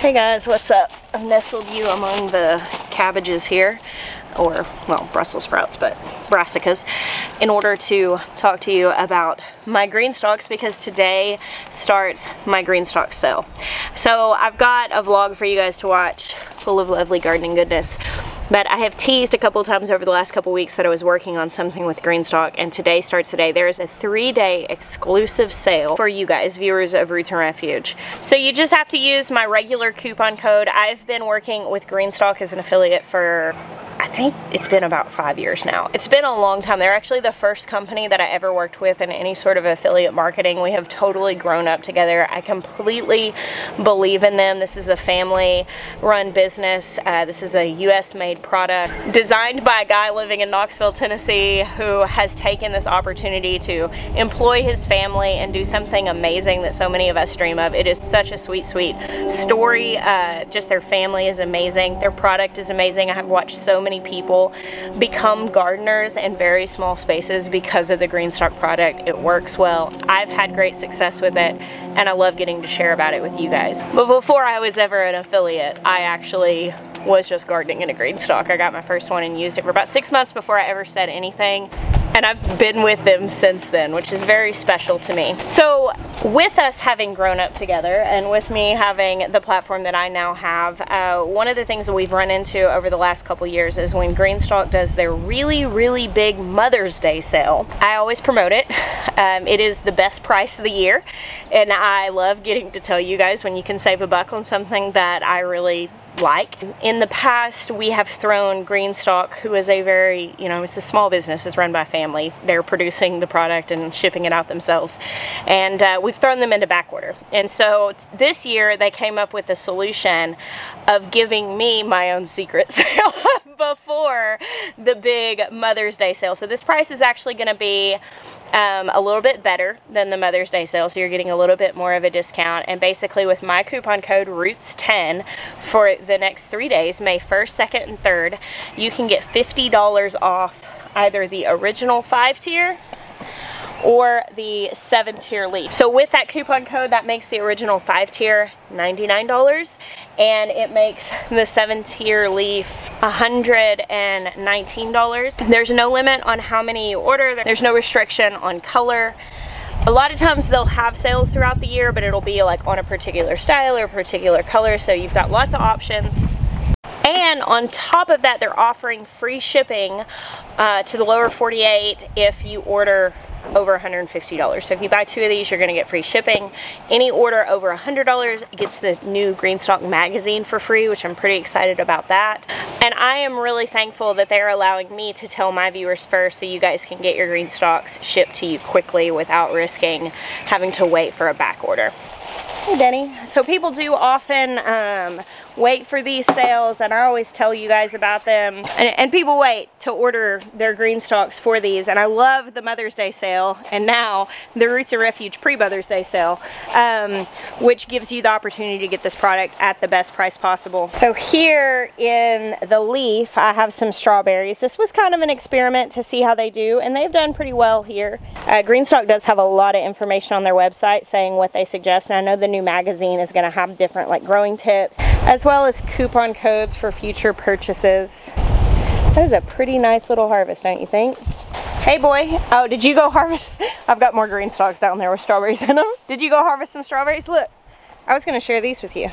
Hey guys, what's up? I've nestled you among the cabbages here, or, well, Brussels sprouts, but brassicas, in order to talk to you about my green stalks because today starts my green stalk sale. So I've got a vlog for you guys to watch full of lovely gardening goodness. But I have teased a couple times over the last couple weeks that I was working on something with Greenstalk and today starts today. There is a three day exclusive sale for you guys, viewers of Roots and Refuge. So you just have to use my regular coupon code. I've been working with Greenstalk as an affiliate for, I think it's been about five years now. It's been a long time. They're actually the first company that I ever worked with in any sort of affiliate marketing. We have totally grown up together. I completely believe in them. This is a family run business. Uh, this is a US made product designed by a guy living in Knoxville, Tennessee who has taken this opportunity to employ his family and do something amazing that so many of us dream of. It is such a sweet, sweet story. Uh, just their family is amazing. Their product is amazing. I have watched so many people become gardeners in very small spaces because of the Greenstalk product. It works well. I've had great success with it and I love getting to share about it with you guys. But before I was ever an affiliate, I actually was just gardening in a green stalk. I got my first one and used it for about six months before I ever said anything. And I've been with them since then, which is very special to me. So with us having grown up together and with me having the platform that I now have, uh, one of the things that we've run into over the last couple years is when Greenstalk does their really, really big Mother's Day sale. I always promote it. Um, it is the best price of the year. And I love getting to tell you guys when you can save a buck on something that I really like. In the past, we have thrown Greenstalk, who is a very, you know, it's a small business, it's run by family. They're producing the product and shipping it out themselves. And uh, we've thrown them into back order. And so this year, they came up with a solution of giving me my own secret sale before the big Mother's Day sale. So this price is actually going to be um, a little bit better than the Mother's Day sale. So you're getting a little bit more of a discount. And basically with my coupon code ROOTS10 for the next three days, May 1st, 2nd, and 3rd, you can get $50 off either the original five tier or the seven tier leaf. So with that coupon code, that makes the original five tier $99 and it makes the seven tier leaf $119. There's no limit on how many you order. There's no restriction on color. A lot of times they'll have sales throughout the year, but it'll be like on a particular style or particular color. So you've got lots of options. And on top of that, they're offering free shipping uh, to the lower 48 if you order over $150. So if you buy two of these, you're going to get free shipping. Any order over $100 gets the new Greenstalk magazine for free, which I'm pretty excited about that. And I am really thankful that they're allowing me to tell my viewers first so you guys can get your Greenstalks shipped to you quickly without risking having to wait for a back order. Hey Denny. So people do often um, wait for these sales and I always tell you guys about them and, and, people wait to order their green stalks for these and I love the Mother's Day sale and now the Roots of Refuge pre-Mother's Day sale um, which gives you the opportunity to get this product at the best price possible. So here in the leaf I have some strawberries. This was kind of an experiment to see how they do and they've done pretty well here. Uh, Greenstalk does have a lot of information on their website saying what they suggest and I know the new magazine is going to have different like growing tips as well as coupon codes for future purchases. That is a pretty nice little harvest, don't you think? Hey boy, oh, did you go harvest? I've got more green stalks down there with strawberries in them. Did you go harvest some strawberries? Look, I was gonna share these with you.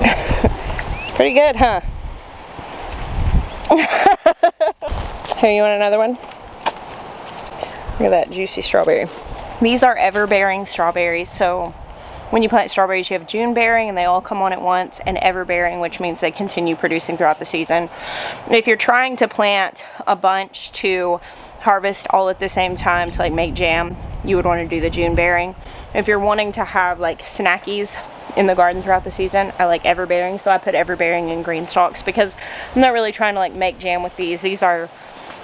pretty good, huh? Here, you want another one? Look at that juicy strawberry. These are ever-bearing strawberries, so when you plant strawberries, you have June bearing and they all come on at once, and ever bearing, which means they continue producing throughout the season. If you're trying to plant a bunch to harvest all at the same time to like make jam, you would want to do the June bearing. If you're wanting to have like snackies in the garden throughout the season, I like ever bearing, so I put ever bearing in green stalks because I'm not really trying to like make jam with these. These are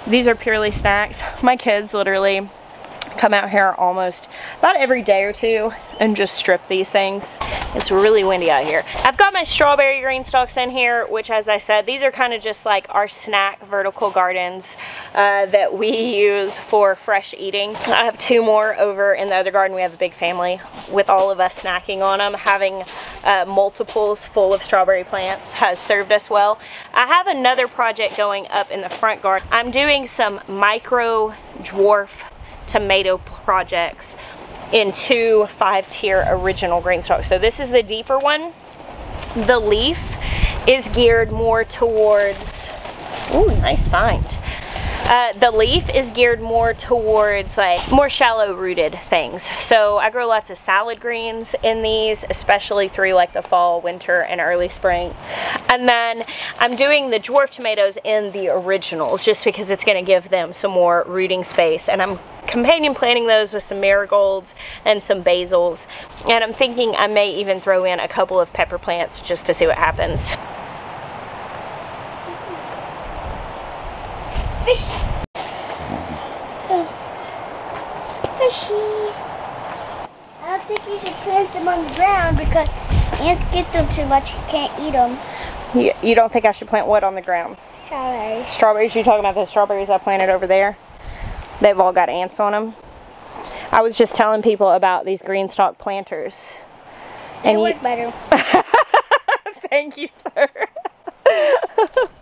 these are purely snacks. My kids literally come out here almost about every day or two and just strip these things. It's really windy out here. I've got my strawberry green stalks in here, which as I said, these are kind of just like our snack vertical gardens uh, that we use for fresh eating. I have two more over in the other garden. We have a big family with all of us snacking on them. Having uh, multiples full of strawberry plants has served us well. I have another project going up in the front garden. I'm doing some micro dwarf tomato projects in two five tier original green stalks. So this is the deeper one. The leaf is geared more towards, ooh, nice find. Uh, the leaf is geared more towards like more shallow rooted things. So I grow lots of salad greens in these, especially through like the fall, winter, and early spring. And then I'm doing the dwarf tomatoes in the originals just because it's gonna give them some more rooting space. And I'm companion planting those with some marigolds and some basils. And I'm thinking I may even throw in a couple of pepper plants just to see what happens. Fish. Fishy. I don't think you should plant them on the ground because ants get them too much. You can't eat them. You, you don't think I should plant what on the ground? Strawberries. Strawberries, you talking about the strawberries I planted over there? They've all got ants on them. I was just telling people about these green stalk planters. They And you, work better. Thank you, sir.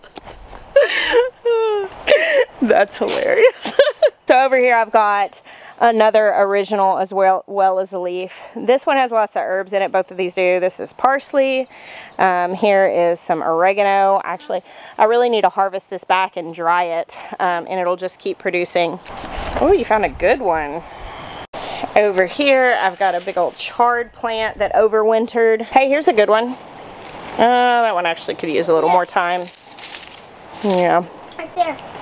That's hilarious. so over here I've got another original as well, well as a leaf. This one has lots of herbs in it. Both of these do. This is parsley. Um, here is some oregano. Actually, I really need to harvest this back and dry it um, and it'll just keep producing. Oh, you found a good one. Over here, I've got a big old chard plant that overwintered. Hey, here's a good one. Uh, that one actually could use a little more time. Yeah. Right there.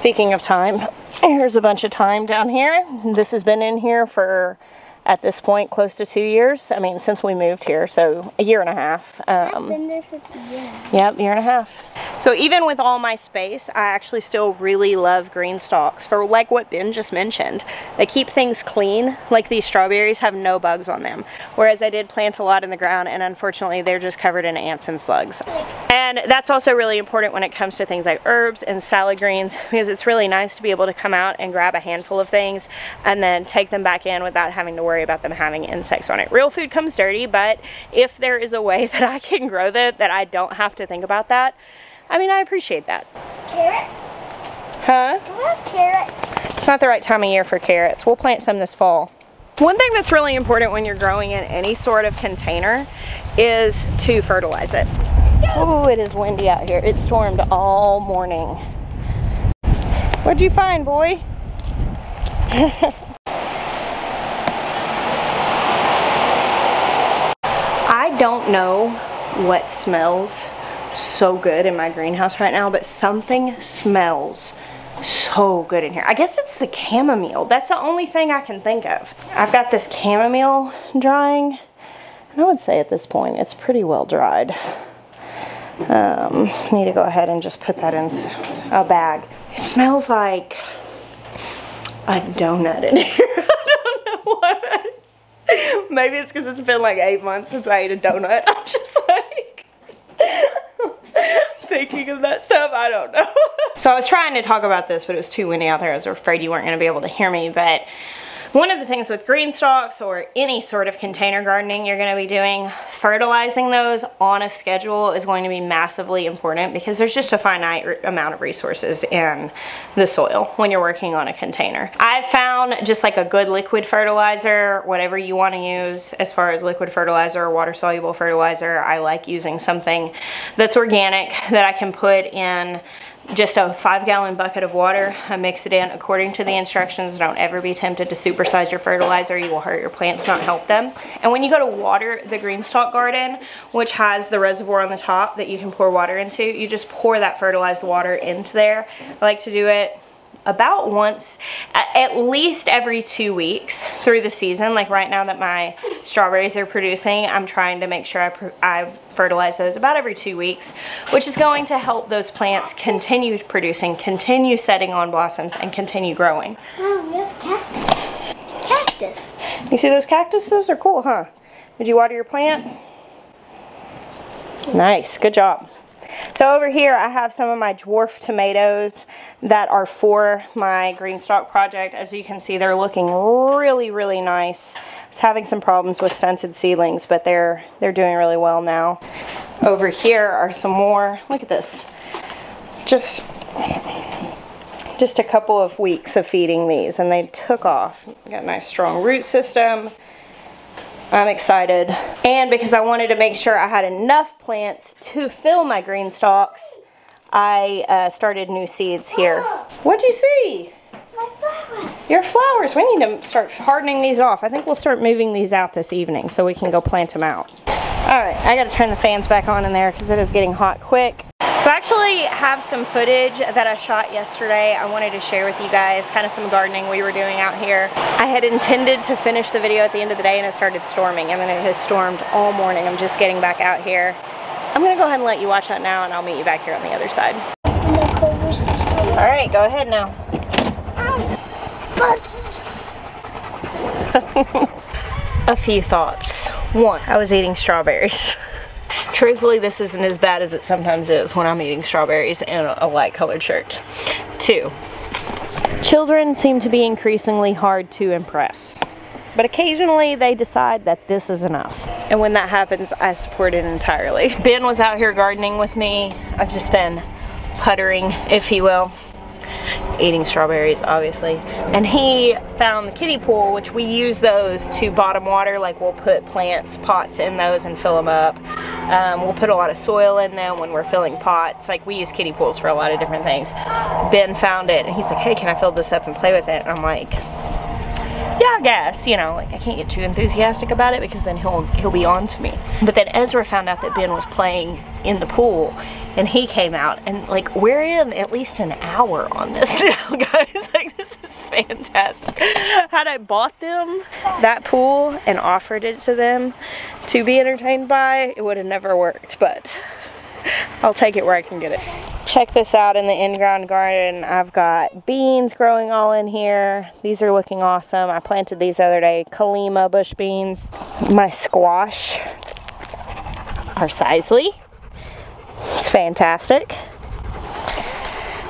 Speaking of time, here's a bunch of time down here. This has been in here for, at this point, close to two years. I mean, since we moved here, so a year and a half. I've Um, been there for years. Yep, year and a half. So even with all my space, I actually still really love green stalks for like what Ben just mentioned. They keep things clean, like these strawberries have no bugs on them. Whereas I did plant a lot in the ground and unfortunately they're just covered in ants and slugs. And that's also really important when it comes to things like herbs and salad greens because it's really nice to be able to come out and grab a handful of things and then take them back in without having to worry about them having insects on it. Real food comes dirty, but if there is a way that I can grow that, that I don't have to think about that, I mean, I appreciate that. Carrot? Huh? Carrot? It's not the right time of year for carrots. We'll plant some this fall. One thing that's really important when you're growing in any sort of container is to fertilize it. Oh, it is windy out here. It stormed all morning. What'd you find, boy? I don't know what smells so good in my greenhouse right now, but something smells so good in here. I guess it's the chamomile. That's the only thing I can think of. I've got this chamomile drying. And I would say at this point it's pretty well dried. Um, need to go ahead and just put that in a bag. It smells like a donut in here. I don't know what. Maybe it's because it's been like eight months since I ate a donut. I'm just like thinking of that stuff. I don't know. so I was trying to talk about this, but it was too windy out there. I was afraid you weren't going to be able to hear me. But one of the things with green stalks or any sort of container gardening you're going to be doing, fertilizing those on a schedule is going to be massively important because there's just a finite amount of resources in the soil when you're working on a container. I've found just like a good liquid fertilizer, whatever you want to use as far as liquid fertilizer or water soluble fertilizer, I like using something that's organic that I can put in just a five gallon bucket of water. I mix it in according to the instructions. Don't ever be tempted to supersize your fertilizer. You will hurt your plants, not help them. And when you go to water the green stalk garden, which has the reservoir on the top that you can pour water into, you just pour that fertilized water into there. I like to do it about once, at least every two weeks through the season. Like right now that my strawberries are producing, I'm trying to make sure I, I fertilize those about every two weeks, which is going to help those plants continue producing, continue setting on blossoms, and continue growing. Oh, we have cactus. cactus. You see those cactuses? They're cool, huh? Did you water your plant? Nice, good job. So over here I have some of my dwarf tomatoes that are for my green stalk project. As you can see, they're looking really, really nice. I was having some problems with stunted seedlings, but they're they're doing really well now. Over here are some more. Look at this. Just just a couple of weeks of feeding these and they took off. Got a nice strong root system. I'm excited. And because I wanted to make sure I had enough plants to fill my green stalks, I uh, started new seeds here. What'd you see? My flowers. Your flowers. We need to start hardening these off. I think we'll start moving these out this evening so we can go plant them out. All right, I gotta turn the fans back on in there because it is getting hot quick. So I actually have some footage that I shot yesterday I wanted to share with you guys, kind of some gardening we were doing out here. I had intended to finish the video at the end of the day and it started storming and then it has stormed all morning. I'm just getting back out here. I'm gonna go ahead and let you watch that now and I'll meet you back here on the other side. All right, go ahead now. A few thoughts. One, I was eating strawberries. Truthfully, this isn't as bad as it sometimes is when I'm eating strawberries in a light colored shirt. Two, children seem to be increasingly hard to impress. But occasionally they decide that this is enough. And when that happens, I support it entirely. Ben was out here gardening with me. I've just been puttering, if you will eating strawberries obviously and he found the kiddie pool which we use those to bottom water like we'll put plants pots in those and fill them up um, we'll put a lot of soil in them when we're filling pots. Like we use kiddie pools for a lot of different things. Ben found it and he's like hey can I fill this up and play with it? And I'm like yeah, I guess, you know, like I can't get too enthusiastic about it because then he'll he'll be on to me. But then Ezra found out that Ben was playing in the pool and he came out and like we're in at least an hour on this now, guys. Like this is fantastic. Had I bought them that pool and offered it to them to be entertained by, it would have never worked, but I'll take it where I can get it. Check this out in the in-ground garden. I've got beans growing all in here. These are looking awesome. I planted these the other day, Calima bush beans. My squash are Sizely. It's fantastic.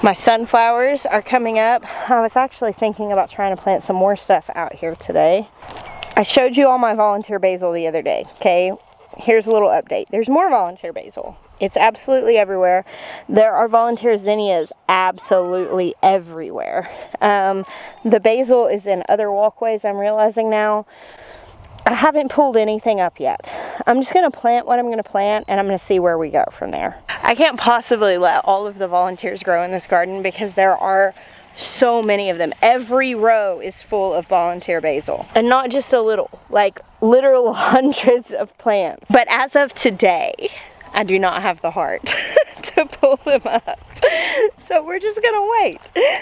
My sunflowers are coming up. I was actually thinking about trying to plant some more stuff out here today. I showed you all my volunteer basil the other day, okay? Here's a little update. There's more volunteer basil. It's absolutely everywhere. There are volunteer zinnias absolutely everywhere. Um, the basil is in other walkways, I'm realizing now. I haven't pulled anything up yet. I'm just going to plant what I'm going to plant and I'm going to see where we go from there. I can't possibly let all of the volunteers grow in this garden because there are so many of them. Every row is full of volunteer basil. And not just a little, like literal hundreds of plants. But as of today, I do not have the heart to pull them up. So we're just gonna wait.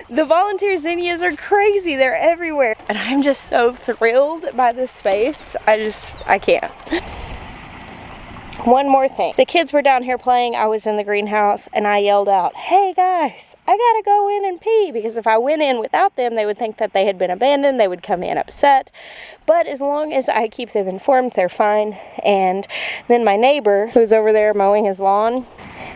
The volunteer zinnias are crazy, they're everywhere. And I'm just so thrilled by this space. I just, I can't. One more thing. The kids were down here playing. I was in the greenhouse and I yelled out, hey guys, I gotta go in and pee because if I went in without them, they would think that they had been abandoned. They would come in upset. But as long as I keep them informed, they're fine. And then my neighbor, who's over there mowing his lawn,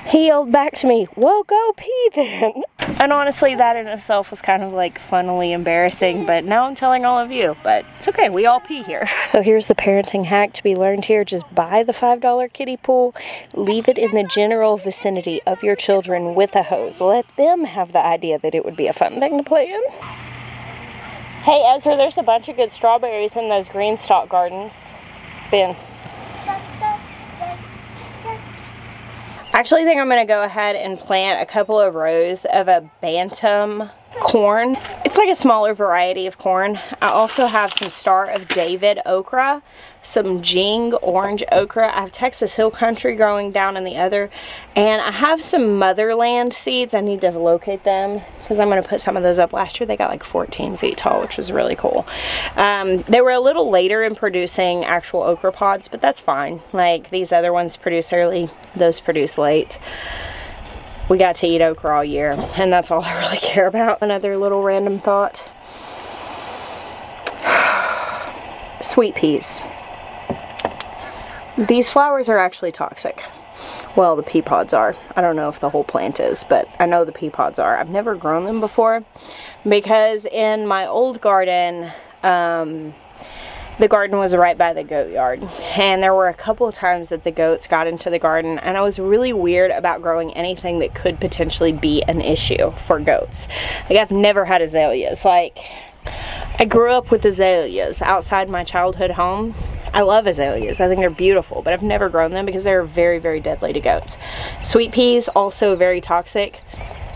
he yelled back to me, well, go pee then. And honestly, that in itself was kind of like funnily embarrassing, but now I'm telling all of you, but it's okay, we all pee here. So here's the parenting hack to be learned here. Just buy the $5 kiddie pool, leave it in the general vicinity of your children with a hose. Let them have the idea that it would be a fun thing to play in. Hey Ezra, there's a bunch of good strawberries in those green stalk gardens. Ben. I actually think I'm going to go ahead and plant a couple of rows of a bantam corn. It's like a smaller variety of corn. I also have some Star of David okra, some Jing orange okra. I have Texas Hill Country growing down in the other. And I have some Motherland seeds. I need to locate them because I'm going to put some of those up. Last year they got like 14 feet tall, which was really cool. Um, they were a little later in producing actual okra pods, but that's fine. Like these other ones produce early, those produce late we got to eat okra all year and that's all I really care about. Another little random thought. sweet peas. These flowers are actually toxic. Well, the pea pods are. I don't know if the whole plant is, but I know the pea pods are. I've never grown them before because in my old garden, um, the garden was right by the goat yard and there were a couple of times that the goats got into the garden and I was really weird about growing anything that could potentially be an issue for goats. Like I've never had azaleas. Like I grew up with azaleas outside my childhood home. I love azaleas. I think they're beautiful, but I've never grown them because they're very, very deadly to goats. Sweet peas, also very toxic.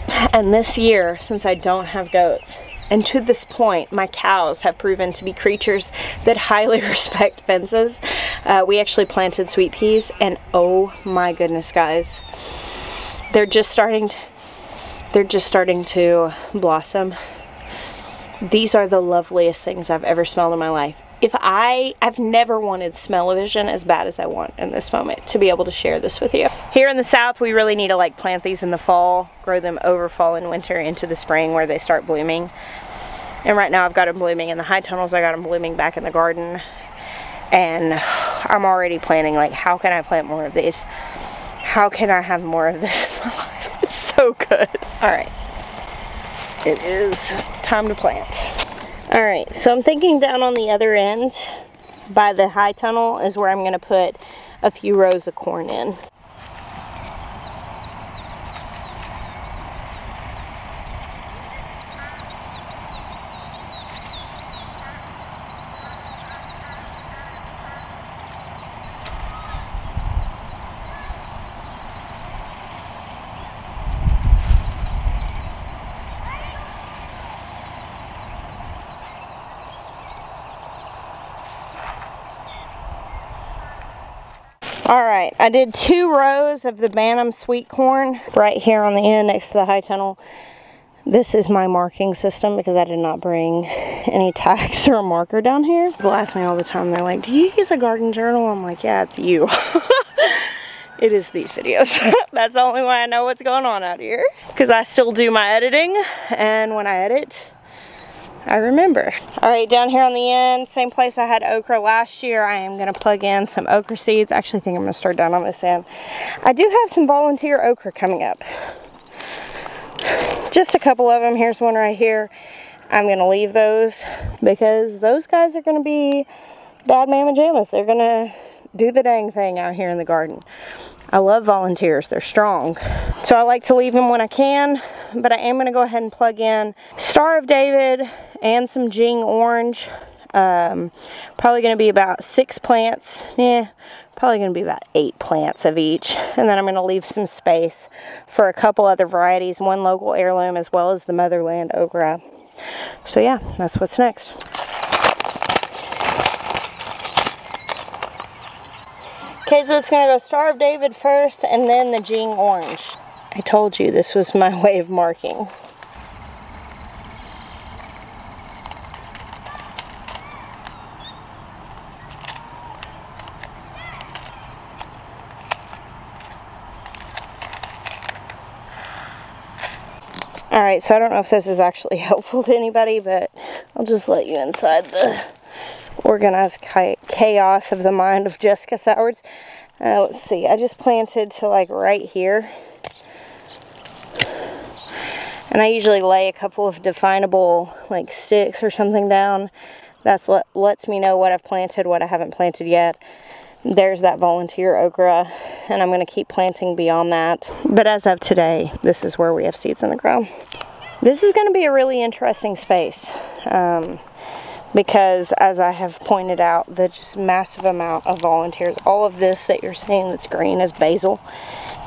And this year, since I don't have goats, and to this point, my cows have proven to be creatures that highly respect fences. Uh, we actually planted sweet peas, and oh my goodness, guys, they're just starting to, they're just starting to blossom. These are the loveliest things I've ever smelled in my life. If I, I've never wanted smell-o-vision as bad as I want in this moment to be able to share this with you. Here in the south, we really need to like plant these in the fall, grow them over fall and winter into the spring where they start blooming. And right now I've got them blooming in the high tunnels, I got them blooming back in the garden. And I'm already planning like, how can I plant more of these? How can I have more of this in my life? It's so good. All right, it is time to plant. All right, so I'm thinking down on the other end by the high tunnel is where I'm gonna put a few rows of corn in. All right, I did two rows of the Bantam sweet corn right here on the end next to the high tunnel. This is my marking system because I did not bring any tags or a marker down here. People ask me all the time, they're like, do you use a garden journal? I'm like, yeah, it's you. it is these videos. That's the only way I know what's going on out here. Because I still do my editing, and when I edit, I remember. All right, down here on the end, same place I had okra last year, I am gonna plug in some okra seeds. I actually think I'm gonna start down on this end. I do have some volunteer okra coming up. Just a couple of them. Here's one right here. I'm gonna leave those because those guys are gonna be bad mamma. They're gonna do the dang thing out here in the garden. I love volunteers, they're strong. So I like to leave them when I can, but I am gonna go ahead and plug in Star of David and some Jing Orange. Um, probably gonna be about six plants, yeah, probably gonna be about eight plants of each. And then I'm gonna leave some space for a couple other varieties, one local heirloom as well as the motherland okra. So yeah, that's what's next. Okay, so it's gonna go Star of David first and then the Jing Orange. I told you this was my way of marking. Alright, so I don't know if this is actually helpful to anybody, but I'll just let you inside the organized chaos of the mind of Jessica Sowards. Uh, let's see, I just planted to like right here. And I usually lay a couple of definable like sticks or something down. That's what lets me know what I've planted, what I haven't planted yet. There's that volunteer okra, and I'm going to keep planting beyond that. But as of today, this is where we have seeds in the ground. This is going to be a really interesting space. Um, because as I have pointed out, the just massive amount of volunteers, all of this that you're seeing that's green is basil.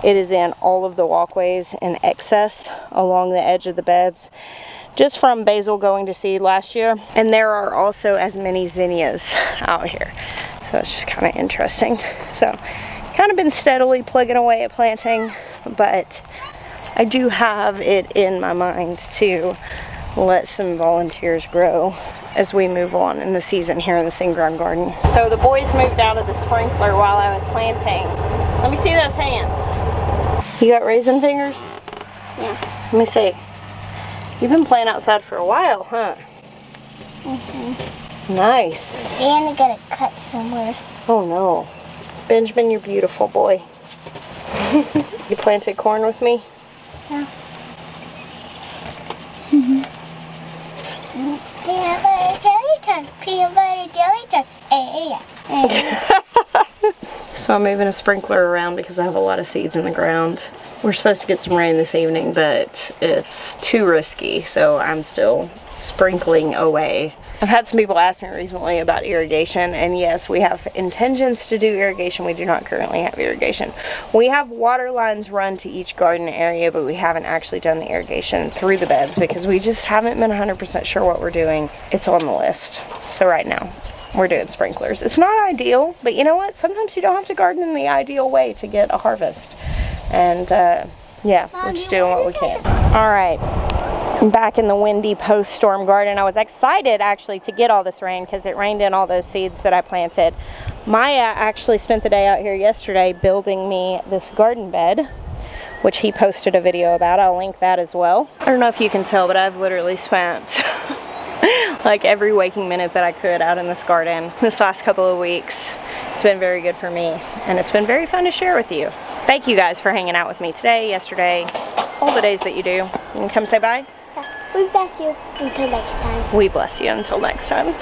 It is in all of the walkways in excess along the edge of the beds just from basil going to seed last year. And there are also as many zinnias out here. So it's just kind of interesting. So kind of been steadily plugging away at planting, but I do have it in my mind to let some volunteers grow as we move on in the season here in the Singron Garden. So the boys moved out of the sprinkler while I was planting. Let me see those hands. You got raisin fingers? Yeah. Let me see. You've been playing outside for a while, huh? Mm -hmm. Nice. And I got a cut somewhere. Oh no. Benjamin, you're beautiful, boy. you planted corn with me? Yeah. Peanut butter jelly time. Peanut butter jelly time. Eh, hey, eh, yeah. Eh, so I'm moving a sprinkler around because I have a lot of seeds in the ground. We're supposed to get some rain this evening, but it's too risky, so I'm still sprinkling away. I've had some people ask me recently about irrigation, and yes, we have intentions to do irrigation. We do not currently have irrigation. We have water lines run to each garden area, but we haven't actually done the irrigation through the beds because we just haven't been 100% sure what we're doing. It's on the list. So right now, we're doing sprinklers. It's not ideal, but you know what? Sometimes you don't have to garden in the ideal way to get a harvest. And uh, yeah, we're just doing what we can. All right, back in the windy post-storm garden. I was excited actually to get all this rain because it rained in all those seeds that I planted. Miah actually spent the day out here yesterday building me this garden bed which he posted a video about. I'll link that as well. I don't know if you can tell, but I've literally spent like every waking minute that I could out in this garden this last couple of weeks. It's been very good for me and it's been very fun to share with you. Thank you guys for hanging out with me today, yesterday, all the days that you do. You can come say bye. We bless you until next time. We bless you until next time.